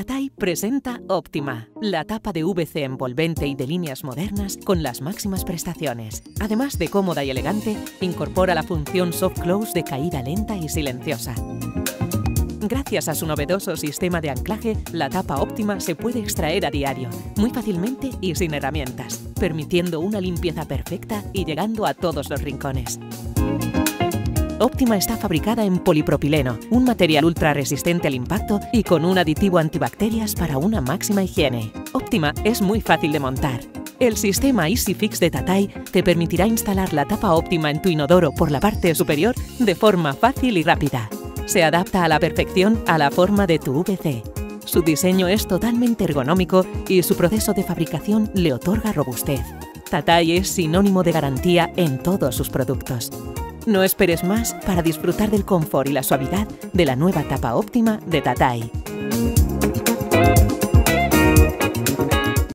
Tatay presenta Óptima, la tapa de VC envolvente y de líneas modernas con las máximas prestaciones. Además de cómoda y elegante, incorpora la función soft close de caída lenta y silenciosa. Gracias a su novedoso sistema de anclaje, la tapa óptima se puede extraer a diario, muy fácilmente y sin herramientas, permitiendo una limpieza perfecta y llegando a todos los rincones. Óptima está fabricada en polipropileno, un material ultra resistente al impacto y con un aditivo antibacterias para una máxima higiene. Óptima es muy fácil de montar. El sistema EasyFix de Tatay te permitirá instalar la tapa óptima en tu inodoro por la parte superior de forma fácil y rápida. Se adapta a la perfección a la forma de tu VC. Su diseño es totalmente ergonómico y su proceso de fabricación le otorga robustez. Tatay es sinónimo de garantía en todos sus productos. No esperes más para disfrutar del confort y la suavidad de la nueva tapa óptima de Tatay.